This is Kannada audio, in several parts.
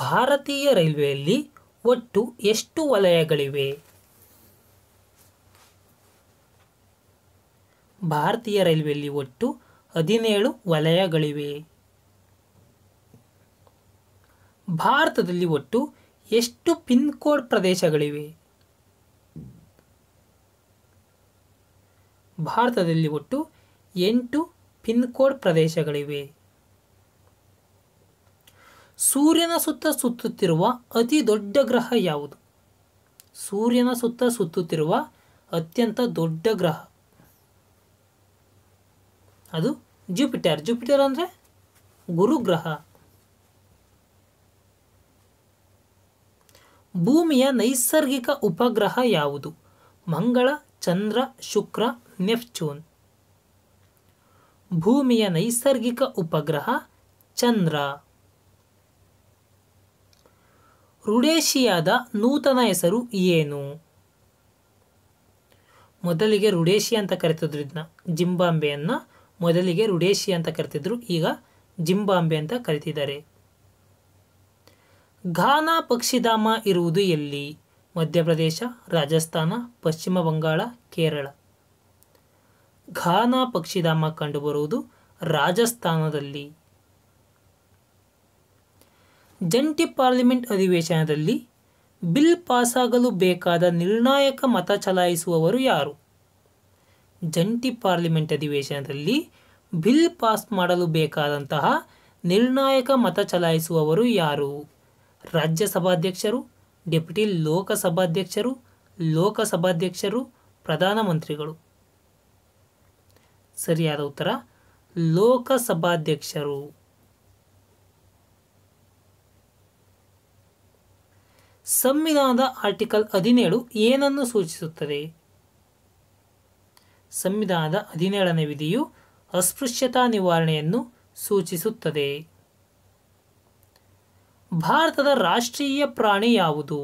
ಭಾರತೀಯ ರೈಲ್ವೆಯಲ್ಲಿ ಒಟ್ಟು ಎಷ್ಟು ವಲಯಗಳಿವೆ? ಭಾರತೀಯ ರೈಲ್ವೆಯಲ್ಲಿ ಒಟ್ಟು ಹದಿನೇಳು ವಲಯಗಳಿವೆ. ಭಾರತದಲ್ಲಿ ಒಟ್ಟು ಎಷ್ಟು ಪಿನ್ ಕೋಡ್ ಪ್ರದೇಶಗಳಿವೆ? ಭಾರತದಲ್ಲಿ ಒಟ್ಟು ಎಂಟು ಪಿನ್ ಕೋಡ್ ಪ್ರದೇಶಗಳಿವೆ. ಸೂರ್ಯನ ಸುತ್ತ ಸುತ್ತುತ್ತಿರುವ ಅತಿ ದೊಡ್ಡ ಗ್ರಹ ಯಾವುದು? ಸೂರ್ಯನ ಸುತ್ತ ಸುತ್ತುತ್ತಿರುವ ಅತ್ಯಂತ ದೊಡ್ಡ ಗ್ರಹ. ಅದು ಜುಪಿಟರ್. ಜುಪಿಟರ್ ಅಂದರೆ ಗುರುಗ್ರಹ. ಭೂಮಿಯ ನೈಸರ್ಗಿಕ ಉಪಗ್ರಹ ಯಾವುದು? ಮಂಗಳ, ಚಂದ್ರ, ಶುಕ್ರ, ನೆಪ್ಚೂನ್. ಭೂಮಿಯ ನೈಸರ್ಗಿಕ ಉಪಗ್ರಹ ಚಂದ್ರ. ರುಡೇಶಿಯಾದ ನೂತನ ಹೆಸರು ಏನು? ಮೊದಲಿಗೆ ರುಡೇಶಿ ಅಂತ ಕರಿತಿದ್ರು ಇದನ್ನ ಜಿಂಬಾಂಬೆಯನ್ನು. ಮೊದಲಿಗೆ ರುಡೇಶಿ ಅಂತ ಕರಿತಿದ್ರು, ಈಗ ಜಿಂಬಾಂಬೆ ಅಂತ ಕರಿತಿದ್ದಾರೆ. ಘಾನಾ ಪಕ್ಷಿಧಾಮ ಇರುವುದು ಎಲ್ಲಿ? ಮಧ್ಯಪ್ರದೇಶ, ರಾಜಸ್ಥಾನ, ಪಶ್ಚಿಮ ಬಂಗಾಳ, ಕೇರಳ. ಘಾನಾ ಪಕ್ಷಿಧಾಮ ಕಂಡುಬರುವುದು ರಾಜಸ್ಥಾನದಲ್ಲಿ. ಜಂಟಿ ಪಾರ್ಲಿಮೆಂಟ್ ಅಧಿವೇಶನದಲ್ಲಿ ಬಿಲ್ ಪಾಸಾಗಲು ಬೇಕಾದ ನಿರ್ಣಾಯಕ ಮತ ಚಲಾಯಿಸುವವರು ಯಾರು? ಜಂಟಿ ಪಾರ್ಲಿಮೆಂಟ್ ಅಧಿವೇಶನದಲ್ಲಿ ಬಿಲ್ ಪಾಸ್ ಮಾಡಲು ಬೇಕಾದಂತಹ ನಿರ್ಣಾಯಕ ಮತ ಚಲಾಯಿಸುವವರು ಯಾರು? ರಾಜ್ಯಸಭಾಧ್ಯಕ್ಷರು, ಡೆಪ್ಯೂಟಿ ಲೋಕಸಭಾಧ್ಯಕ್ಷರು ಲೋಕಸಭಾಧ್ಯಕ್ಷರು ಪ್ರಧಾನಮಂತ್ರಿಗಳು ಸರಿಯಾದ ಉತ್ತರ, ಲೋಕಸಭಾಧ್ಯಕ್ಷರು. ಸಂವಿಧಾನದ ಆರ್ಟಿಕಲ್ ಹದಿನೇಳು ಏನನ್ನು ಸೂಚಿಸುತ್ತದೆ? ಸಂವಿಧಾನದ ಹದಿನೇಳನೇ ವಿಧಿಯು ಅಸ್ಪೃಶ್ಯತಾ ನಿವಾರಣೆಯನ್ನು ಸೂಚಿಸುತ್ತದೆ. ಭಾರತದ ರಾಷ್ಟ್ರೀಯ ಪ್ರಾಣಿ ಯಾವುದು?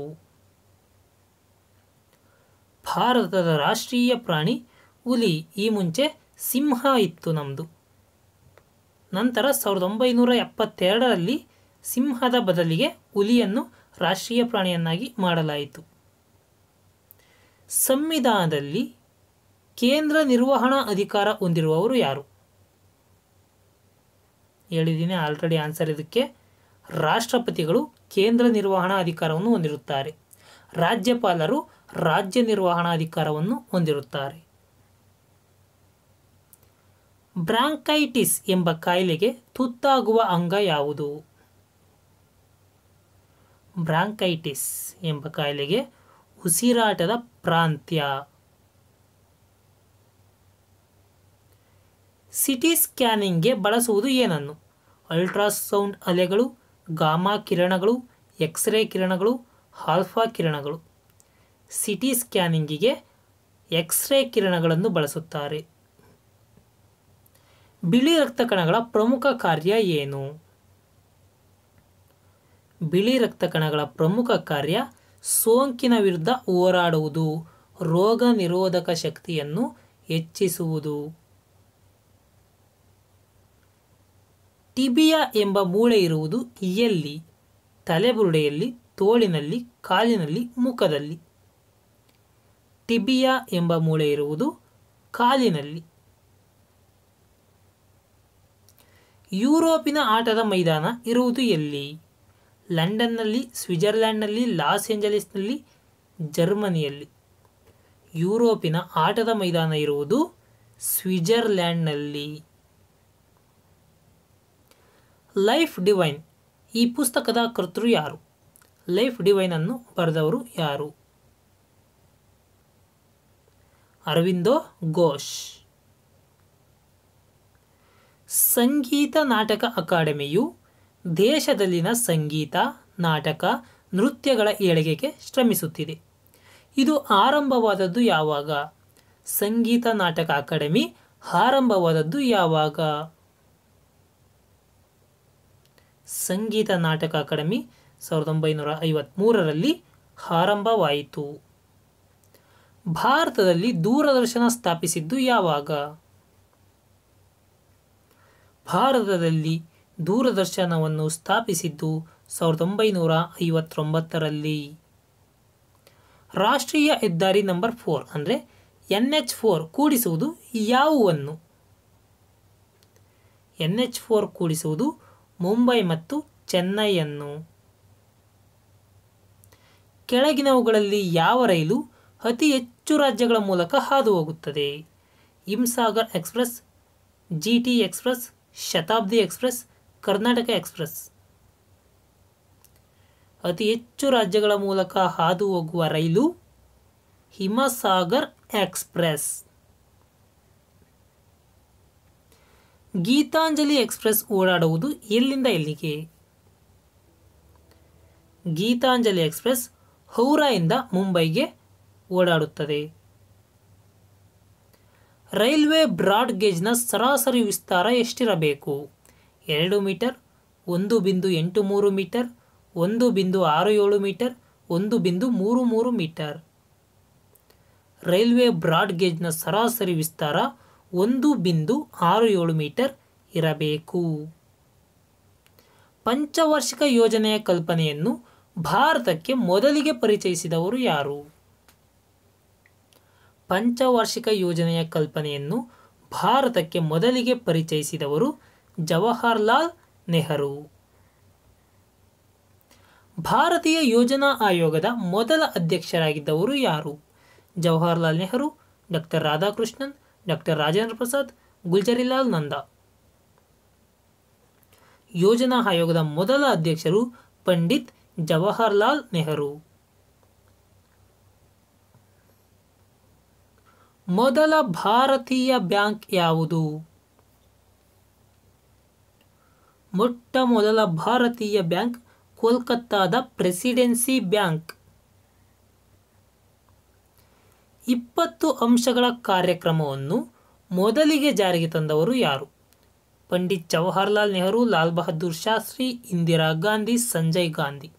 ಭಾರತದ ರಾಷ್ಟ್ರೀಯ ಪ್ರಾಣಿ ಹುಲಿ, ಈ ಮುಂಚೆ ಸಿಂಹ ಇತ್ತು ನಮ್ಮದು ನಂತರ ಸಾವಿರದ ಒಂಬೈನೂರ ಎಪ್ಪತ್ತೆರಡರಲ್ಲಿ ಸಿಂಹದ ಬದಲಿಗೆ ಹುಲಿಯನ್ನು ರಾಷ್ಟ್ರೀಯ ಪ್ರಾಣಿಯನ್ನಾಗಿ ಮಾಡಲಾಯಿತು. ಸಂವಿಧಾನದಲ್ಲಿ ಕೇಂದ್ರ ನಿರ್ವಹಣಾ ಅಧಿಕಾರ ಹೊಂದಿರುವವರು ಯಾರು? ಹೇಳಿದ್ದೀನಿ, ಆಲ್ರೆಡಿ ಆನ್ಸರ್ ಇದಕ್ಕೆ. ರಾಷ್ಟ್ರಪತಿಗಳು ಕೇಂದ್ರ ನಿರ್ವಹಣಾ ಅಧಿಕಾರವನ್ನು ಹೊಂದಿರುತ್ತಾರೆ. ರಾಜ್ಯಪಾಲರು ರಾಜ್ಯ ನಿರ್ವಹಣಾ ಅಧಿಕಾರವನ್ನು ಹೊಂದಿರುತ್ತಾರೆ. ಬ್ರಾಂಕೈಟಿಸ್ ಎಂಬ ಕಾಯಿಲೆಗೆ ತುತ್ತಾಗುವ ಅಂಗ ಯಾವುದು? ಬ್ರಾಂಕೈಟಿಸ್ ಎಂಬ ಕಾಯಿಲೆಗೆ ಉಸಿರಾಟದ ಪ್ರಾಂತ್ಯ. ಸಿಟಿ ಸ್ಕ್ಯಾನಿಂಗ್ಗೆ ಬಳಸುವುದು ಏನನ್ನು? ಅಲ್ಟ್ರಾಸೌಂಡ್ ಅಲೆಗಳು, ಗಾಮಾ ಕಿರಣಗಳು, ಎಕ್ಸ್ರೇ ಕಿರಣಗಳು, ಆಲ್ಫಾ ಕಿರಣಗಳು. ಸಿಟಿ ಸ್ಕ್ಯಾನಿಂಗಿಗೆ ಎಕ್ಸ್ರೇ ಕಿರಣಗಳನ್ನು ಬಳಸುತ್ತಾರೆ. ಬಿಳಿ ರಕ್ತ ಕಣಗಳ ಪ್ರಮುಖ ಕಾರ್ಯ ಏನು? ಬಿಳಿ ರಕ್ತ ಕಣಗಳ ಪ್ರಮುಖ ಕಾರ್ಯ ಸೋಂಕಿನ ವಿರುದ್ಧ ಹೋರಾಡುವುದು, ರೋಗ ನಿರೋಧಕ ಶಕ್ತಿಯನ್ನು ಹೆಚ್ಚಿಸುವುದು. ಟಿಬಿಯಾ ಎಂಬ ಮೂಳೆ ಇರುವುದು ಎಲ್ಲಿ ತಲೆಬುರುಡೆಯಲ್ಲಿ, ತೋಳಿನಲ್ಲಿ, ಕಾಲಿನಲ್ಲಿ, ಮುಖದಲ್ಲಿ. ಟಿಬಿಯಾ ಎಂಬ ಮೂಳೆ ಇರುವುದು ಕಾಲಿನಲ್ಲಿ. ಯುರೋಪಿನ ಆಟದ ಮೈದಾನ ಇರುವುದು ಎಲ್ಲಿ? ಲಂಡನ್ನಲ್ಲಿ ಸ್ವಿಟ್ಜರ್ಲ್ಯಾಂಡ್ನಲ್ಲಿ ಲಾಸ್ ಏಂಜಲೀಸ್ನಲ್ಲಿ, ಜರ್ಮನಿಯಲ್ಲಿ. ಯುರೋಪಿನ ಆಟದ ಮೈದಾನ ಇರುವುದು ಸ್ವಿಟ್ಜರ್ಲ್ಯಾಂಡ್ನಲ್ಲಿ ಲೈಫ್ ಡಿವೈನ್. ಈ ಪುಸ್ತಕದ ಕರ್ತೃ ಯಾರು? ಲೈಫ್ ಡಿವೈನ್ ಅನ್ನು ಬರೆದವರು ಯಾರು? ಅರವಿಂದೋ ಘೋಷ್. ಸಂಗೀತ ನಾಟಕ ಅಕಾಡೆಮಿಯು ದೇಶದಲ್ಲಿನ ಸಂಗೀತ, ನಾಟಕ, ನೃತ್ಯಗಳ ಏಳಿಗೆಗೆ ಶ್ರಮಿಸುತ್ತಿದೆ. ಇದು ಆರಂಭವಾದದ್ದು ಯಾವಾಗ? ಸಂಗೀತ ನಾಟಕ ಅಕಾಡೆಮಿ ಆರಂಭವಾದದ್ದು ಯಾವಾಗ? ಸಂಗೀತ ನಾಟಕ ಅಕಾಡೆಮಿ ಸಾವಿರದ ಒಂಬೈನೂರ ಐವತ್ತ್ಮೂರರಲ್ಲಿ ಆರಂಭವಾಯಿತು. ಭಾರತದಲ್ಲಿ ದೂರದರ್ಶನ ಸ್ಥಾಪಿಸಿದ್ದು ಯಾವಾಗ? ಭಾರತದಲ್ಲಿ ದೂರದರ್ಶನವನ್ನು ಸ್ಥಾಪಿಸಿದ್ದು ಸಾವಿರದ ಒಂಬೈನೂರ ಐವತ್ತೊಂಬತ್ತರಲ್ಲಿ. ರಾಷ್ಟ್ರೀಯ ಹೆದ್ದಾರಿ ನಂಬರ್ ಫೋರ್ ಅಂದರೆ ಎನ್ ಎಚ್ ಫೋರ್ ಕೂಡಿಸುವುದು ಯಾವುವನ್ನು? ಎನ್ ಎಚ್ ಫೋರ್ ಕೂಡಿಸುವುದು ಮುಂಬೈ ಮತ್ತು ಚೆನ್ನೈಯನ್ನು. ಕೆಳಗಿನವುಗಳಲ್ಲಿ ಯಾವ ರೈಲು ಅತಿ ಹೆಚ್ಚು ರಾಜ್ಯಗಳ ಮೂಲಕ ಹಾದು ಹೋಗುತ್ತದೆ Himsagar express, G T express, Shatabdi express Karnataka express. ಅತಿ ಹೆಚ್ಚು ರಾಜ್ಯಗಳ ಮೂಲಕ ಹಾದು ಹೋಗುವ ರೈಲು ಹಿಮಸಾಗರ್ ಎಕ್ಸ್ಪ್ರೆಸ್. ಗೀತಾಂಜಲಿ ಎಕ್ಸ್ಪ್ರೆಸ್ ಓಡಾಡುವುದು ಎಲ್ಲಿಂದ ಎಲ್ಲಿಗೆ ಗೀತಾಂಜಲಿ ಎಕ್ಸ್ಪ್ರೆಸ್ ಹೌರಾಯಿಂದ ಮುಂಬೈಗೆ ಓಡಾಡುತ್ತದೆ. ರೈಲ್ವೆ ಬ್ರಾಡ್ ಗೇಜ್ನ ಸರಾಸರಿ ವಿಸ್ತಾರ ಎಷ್ಟಿರಬೇಕು? ಎರಡು ಮೀಟರ್, ಒಂದು ಬಿಂದು ಎಂಟು ಮೂರು ಮೀಟರ್, ಒಂದು ಬಿಂದು ಆರು ಏಳು ಮೀಟರ್, ಒಂದು ಬಿಂದು ಮೂರು ಮೂರು ಮೀಟರ್. ರೈಲ್ವೆ ಬ್ರಾಡ್ ಗೇಜ್ನ ಸರಾಸರಿ ವಿಸ್ತಾರ ಒಂದು ಬಿಂದು ಆರು ಏಳು ಮೀಟರ್ ಇರಬೇಕು. ಪಂಚವಾರ್ಷಿಕ ಯೋಜನೆಯ ಕಲ್ಪನೆಯನ್ನು ಭಾರತಕ್ಕೆ ಮೊದಲಿಗೆ ಪರಿಚಯಿಸಿದವರು ಯಾರು? ಪಂಚವಾರ್ಷಿಕ ಯೋಜನೆಯ ಕಲ್ಪನೆಯನ್ನು ಭಾರತಕ್ಕೆ ಮೊದಲಿಗೆ ಪರಿಚಯಿಸಿದವರು ಜವಾಹರ್ಲಾಲ್ ನೆಹರು. ಭಾರತೀಯ ಯೋಜನಾ ಆಯೋಗದ ಮೊದಲ ಅಧ್ಯಕ್ಷರಾಗಿದ್ದವರು ಯಾರು? Jawaharlal Nehru, doctor Radhakrishnan, doctor Rajendra Prasad, Gulzarilal Nanda. ಯೋಜನಾ ಆಯೋಗದ ಮೊದಲ ಅಧ್ಯಕ್ಷರು ಪಂಡಿತ್ ಜವಾಹರ್ಲಾಲ್ ನೆಹರು. ಮೊದಲ ಭಾರತೀಯ ಬ್ಯಾಂಕ್ ಯಾವುದು? ಮೊಟ್ಟ ಮೊದಲ ಭಾರತೀಯ ಬ್ಯಾಂಕ್ ಕೋಲ್ಕತ್ತಾದ ಪ್ರೆಸಿಡೆನ್ಸಿ ಬ್ಯಾಂಕ್. ಇಪ್ಪತ್ತು ಅಂಶಗಳ ಕಾರ್ಯಕ್ರಮವನ್ನು ಮೊದಲಿಗೆ ಜಾರಿಗೆ ತಂದವರು ಯಾರು? ಪಂಡಿತ್ ಜವಾಹರ್ಲಾಲ್ ನೆಹರು, ಲಾಲ್ ಬಹದ್ದೂರ್ ಶಾಸ್ತ್ರಿ, ಇಂದಿರಾ ಗಾಂಧಿ, ಸಂಜಯ್ ಗಾಂಧಿ.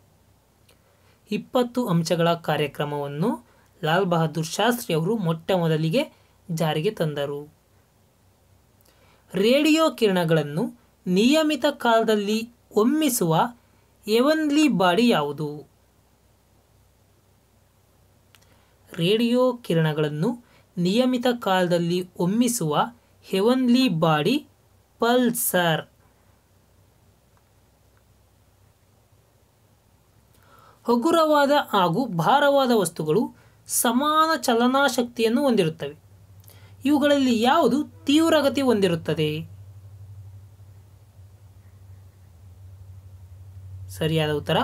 ಇಪ್ಪತ್ತು ಅಂಶಗಳ ಕಾರ್ಯಕ್ರಮವನ್ನು ಲಾಲ್ ಬಹದ್ದೂರ್ ಶಾಸ್ತ್ರಿ ಅವರು ಮೊಟ್ಟ ಮೊದಲಿಗೆ ಜಾರಿಗೆ ತಂದರು. ರೇಡಿಯೋ ಕಿರಣಗಳನ್ನು ನಿಯಮಿತ ಕಾಲದಲ್ಲಿ ಒಮ್ಮಿಸುವ ಎವನ್ಲಿ ಬಾಡಿ ಯಾವುದು? ರೇಡಿಯೋ ಕಿರಣಗಳನ್ನು ನಿಯಮಿತ ಕಾಲದಲ್ಲಿ ಒಮ್ಮಿಸುವ ಹೆವನ್ಲಿ ಬಾಡಿ ಪಲ್ಸರ್. ಹಗುರವಾದ ಹಾಗೂ ಭಾರವಾದ ವಸ್ತುಗಳು ಸಮಾನ ಚಲನಾಶಕ್ತಿಯನ್ನು ಹೊಂದಿರುತ್ತವೆ. ಇವುಗಳಲ್ಲಿ ಯಾವುದು ತೀವ್ರಗತಿ ಹೊಂದಿರುತ್ತದೆ? ಸರಿಯಾದ ಉತ್ತರ,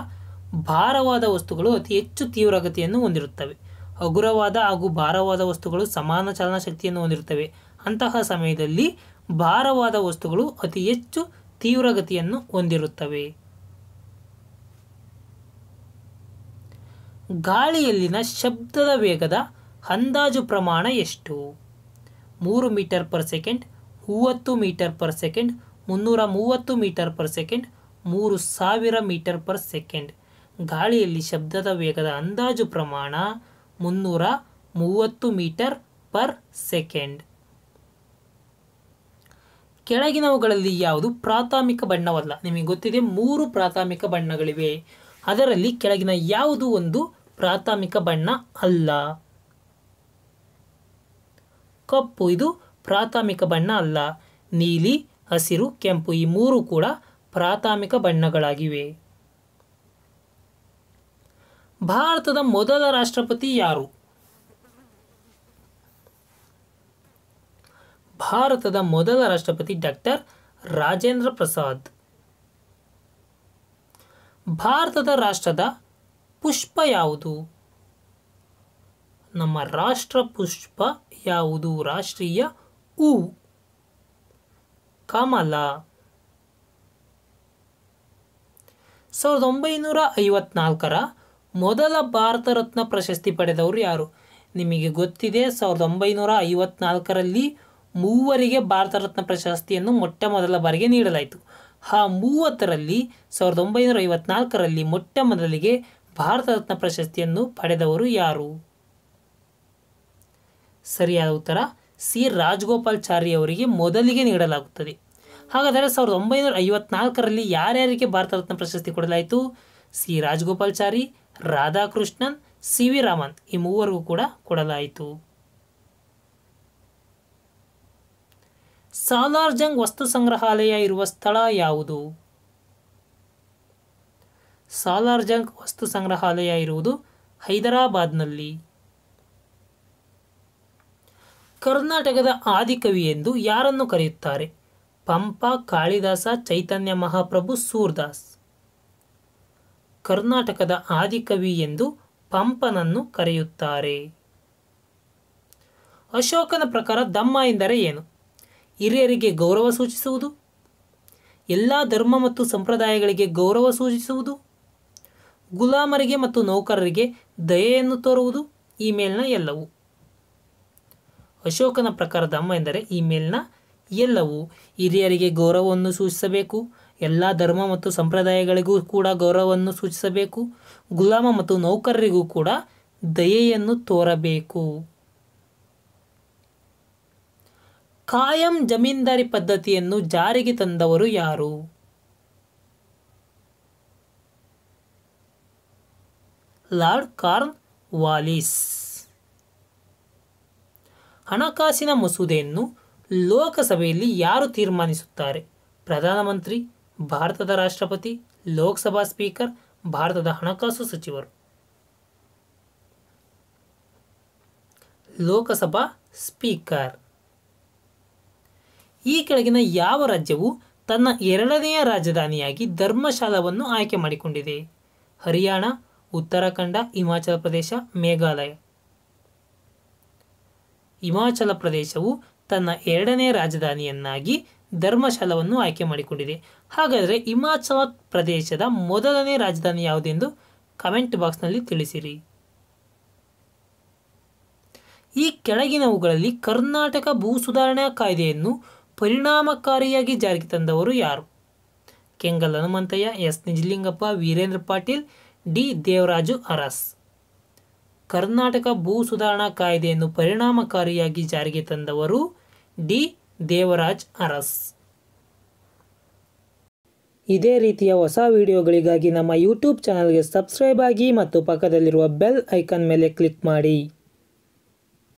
ಭಾರವಾದ ವಸ್ತುಗಳು ಅತಿ ಹೆಚ್ಚು ತೀವ್ರಗತಿಯನ್ನು ಹೊಂದಿರುತ್ತವೆ. ಹಗುರವಾದ ಹಾಗೂ ಭಾರವಾದ ವಸ್ತುಗಳು ಸಮಾನ ಚಲನಶಕ್ತಿಯನ್ನು ಹೊಂದಿರುತ್ತವೆ. ಅಂತಹ ಸಮಯದಲ್ಲಿ ಭಾರವಾದ ವಸ್ತುಗಳು ಅತಿ ಹೆಚ್ಚು ತೀವ್ರಗತಿಯನ್ನು ಹೊಂದಿರುತ್ತವೆ. ಗಾಳಿಯಲ್ಲಿನ ಶಬ್ದದ ವೇಗದ ಅಂದಾಜು ಪ್ರಮಾಣ ಎಷ್ಟು? ಮೂರು ಮೀಟರ್ ಪರ್ ಸೆಕೆಂಡ್, ಮೂವತ್ತು ಮೀಟರ್ ಪರ್ ಸೆಕೆಂಡ್, ಮುನ್ನೂರ ಮೂವತ್ತು ಮೀಟರ್ ಪರ್ ಸೆಕೆಂಡ್ ಮೂರು ಸಾವಿರ ಮೀಟರ್ ಪರ್ ಸೆಕೆಂಡ್. ಗಾಳಿಯಲ್ಲಿ ಶಬ್ದದ ವೇಗದ ಅಂದಾಜು ಪ್ರಮಾಣ ಮುನ್ನೂರ ಮೂವತ್ತು ಮೀಟರ್ ಪರ್ ಸೆಕೆಂಡ್. ಕೆಳಗಿನವುಗಳಲ್ಲಿ ಯಾವುದು ಪ್ರಾಥಮಿಕ ಬಣ್ಣವಲ್ಲ? ನಿಮಗೆ ಗೊತ್ತಿದೆ, ಮೂರು ಪ್ರಾಥಮಿಕ ಬಣ್ಣಗಳಿವೆ. ಅದರಲ್ಲಿ ಕೆಳಗಿನ ಯಾವುದು ಒಂದು ಪ್ರಾಥಮಿಕ ಬಣ್ಣ ಅಲ್ಲ? ಕಪ್ಪು ಇದು ಪ್ರಾಥಮಿಕ ಬಣ್ಣ ಅಲ್ಲ. ನೀಲಿ, ಹಸಿರು, ಕೆಂಪು ಈ ಮೂರು ಕೂಡ ಪ್ರಾಥಮಿಕ ಬಣ್ಣಗಳಾಗಿವೆ. ಭಾರತದ ಮೊದಲ ರಾಷ್ಟ್ರಪತಿ ಯಾರು? ಭಾರತದ ಮೊದಲ ರಾಷ್ಟ್ರಪತಿ ಡಾಕ್ಟರ್ ರಾಜೇಂದ್ರ ಪ್ರಸಾದ್. ಭಾರತದ ರಾಷ್ಟ್ರದ ಪುಷ್ಪ ಯಾವುದು? ನಮ್ಮ ರಾಷ್ಟ್ರ ಪುಷ್ಪ ಯಾವುದು? ರಾಷ್ಟ್ರೀಯ ಹೂ ಕಮಲ. ಸಾವಿರದ ಒಂಬೈನೂರ ಐವತ್ನಾಲ್ಕರ ಮೊದಲ ಭಾರತ ರತ್ನ ಪ್ರಶಸ್ತಿ ಪಡೆದವರು ಯಾರು? ನಿಮಗೆ ಗೊತ್ತಿದೆ, ಸಾವಿರದ ಒಂಬೈನೂರ ಐವತ್ನಾಲ್ಕರಲ್ಲಿ ಮೂವರಿಗೆ ಭಾರತ ರತ್ನ ಪ್ರಶಸ್ತಿಯನ್ನು ಮೊಟ್ಟ ಮೊದಲ ಬಾರಿಗೆ ನೀಡಲಾಯಿತು. ಆ ಮೂವತ್ತರಲ್ಲಿ, ಸಾವಿರದ ಒಂಬೈನೂರ ಐವತ್ನಾಲ್ಕರಲ್ಲಿ ಮೊಟ್ಟ ಮೊದಲಿಗೆ ಭಾರತ ರತ್ನ ಪ್ರಶಸ್ತಿಯನ್ನು ಪಡೆದವರು ಯಾರು? ಸರಿಯಾದ ಉತ್ತರ ಸಿ. ರಾಜಗೋಪಾಲ್ಚಾರಿ ಅವರಿಗೆ ಮೊದಲಿಗೆ ನೀಡಲಾಗುತ್ತದೆ. ಹಾಗಾದರೆ ಸಾವಿರದ ಒಂಬೈನೂರ ಐವತ್ನಾಲ್ಕರಲ್ಲಿ ಯಾರ್ಯಾರಿಗೆ ಭಾರತ ರತ್ನ ಪ್ರಶಸ್ತಿ ಕೊಡಲಾಯಿತು? C. Rajagopalachari, Radhakrishnan, C. V. Raman ಈ ಮೂವರಿಗೂ ಕೂಡ ಕೊಡಲಾಯಿತು. ಸಾಲಾರ್ಜಂಗ್ ವಸ್ತು ಸಂಗ್ರಹಾಲಯ ಇರುವ ಸ್ಥಳ ಯಾವುದು? ಸಾಲಾರ್ಜಂಗ್ ವಸ್ತು ಸಂಗ್ರಹಾಲಯ ಇರುವುದು ಹೈದರಾಬಾದ್ನಲ್ಲಿ. ಕರ್ನಾಟಕದ ಆದಿಕವಿ ಎಂದು ಯಾರನ್ನು ಕರೆಯುತ್ತಾರೆ? ಪಂಪ ಕಾಳಿದಾಸ ಚೈತನ್ಯ ಮಹಾಪ್ರಭು ಸೂರ್ದಾಸ್. ಕರ್ನಾಟಕದ ಆದಿಕವಿ ಎಂದು ಪಂಪನನ್ನು ಕರೆಯುತ್ತಾರೆ. ಅಶೋಕನ ಪ್ರಕಾರ ದಮ್ಮ ಎಂದರೆ ಏನು? ಹಿರಿಯರಿಗೆ ಗೌರವ ಸೂಚಿಸುವುದು? ಎಲ್ಲ ಧರ್ಮ ಮತ್ತು ಸಂಪ್ರದಾಯಗಳಿಗೆ ಗೌರವ ಸೂಚಿಸುವುದು? ಗುಲಾಮರಿಗೆ ಮತ್ತು ನೌಕರರಿಗೆ ದಯೆಯನ್ನು ತೋರುವುದು? ಈ ಮೇಲಿನ ಎಲ್ಲವು. ಅಶೋಕನ ಪ್ರಕಾರ ದಮ್ಮ ಎಂದರೆ ಈ ಮೇಲಿನ ಎಲ್ಲವೂ ಹಿರಿಯರಿಗೆ ಗೌರವವನ್ನು ಸೂಚಿಸಬೇಕು. ಎಲ್ಲ ಧರ್ಮ ಮತ್ತು ಸಂಪ್ರದಾಯಗಳಿಗೂ ಕೂಡ ಗೌರವವನ್ನು ಸೂಚಿಸಬೇಕು. ಗುಲಾಮ ಮತ್ತು ನೌಕರರಿಗೂ ಕೂಡ ದಯೆಯನ್ನು ತೋರಬೇಕು. ಕಾಯಂ ಜಮೀನ್ದಾರಿ ಪದ್ಧತಿಯನ್ನು ಜಾರಿಗೆ ತಂದವರು ಯಾರು? Lord Cornwallis. ಹಣಕಾಸಿನ ಮಸೂದೆಯನ್ನು ಲೋಕಸಭೆಯಲ್ಲಿ ಯಾರು ತೀರ್ಮಾನಿಸುತ್ತಾರೆ? ಪ್ರಧಾನಮಂತ್ರಿ, ಭಾರತದ ರಾಷ್ಟ್ರಪತಿ, ಲೋಕಸಭಾ ಸ್ಪೀಕರ್, ಭಾರತದ ಹಣಕಾಸು ಸಚಿವರು. ಲೋಕಸಭಾ ಸ್ಪೀಕರ್. ಈ ಕೆಳಗಿನ ಯಾವ ರಾಜ್ಯವು ತನ್ನ ಎರಡನೆಯ ರಾಜಧಾನಿಯಾಗಿ ಧರ್ಮಶಾಲಾವನ್ನು ಆಯ್ಕೆ ಮಾಡಿಕೊಂಡಿದೆ? ಹರಿಯಾಣ, ಉತ್ತರಾಖಂಡ, ಹಿಮಾಚಲ ಪ್ರದೇಶ, ಮೇಘಾಲಯ. ಹಿಮಾಚಲ ಪ್ರದೇಶವು ತನ್ನ ಎರಡನೇ ರಾಜಧಾನಿಯನ್ನಾಗಿ ಧರ್ಮಶಾಲವನ್ನು ಆಯ್ಕೆ ಮಾಡಿಕೊಂಡಿದೆ. ಹಾಗಾದರೆ ಹಿಮಾಚಲ ಪ್ರದೇಶದ ಮೊದಲನೇ ರಾಜಧಾನಿ ಯಾವುದೆಂದು ಕಮೆಂಟ್ ಬಾಕ್ಸ್ನಲ್ಲಿ ತಿಳಿಸಿರಿ. ಈ ಕೆಳಗಿನವುಗಳಲ್ಲಿ ಕರ್ನಾಟಕ ಭೂ ಸುಧಾರಣಾ ಕಾಯ್ದೆಯನ್ನು ಪರಿಣಾಮಕಾರಿಯಾಗಿ ಜಾರಿಗೆ ತಂದವರು ಯಾರು? Kengal Hanumanthaiah, S Nijalingappa, Veerendra Patil, D Devaraj Urs. Karnataka ಭೂ ಸುಧಾರಣಾ ಕಾಯ್ದೆಯನ್ನು ಪರಿಣಾಮಕಾರಿಯಾಗಿ ಜಾರಿಗೆ ತಂದವರು ಡಿ. ದೇವರಾಜ್ ಅರಸ್. ಇದೇ ರೀತಿಯ ಹೊಸ ವಿಡಿಯೋಗಳಿಗಾಗಿ ನಮ್ಮ ಯೂಟ್ಯೂಬ್ ಚಾನಲ್ಗೆ ಸಬ್ಸ್ಕ್ರೈಬ್ ಆಗಿ ಮತ್ತು ಪಕ್ಕದಲ್ಲಿರುವ ಬೆಲ್ ಐಕಾನ್ ಮೇಲೆ ಕ್ಲಿಕ್ ಮಾಡಿ.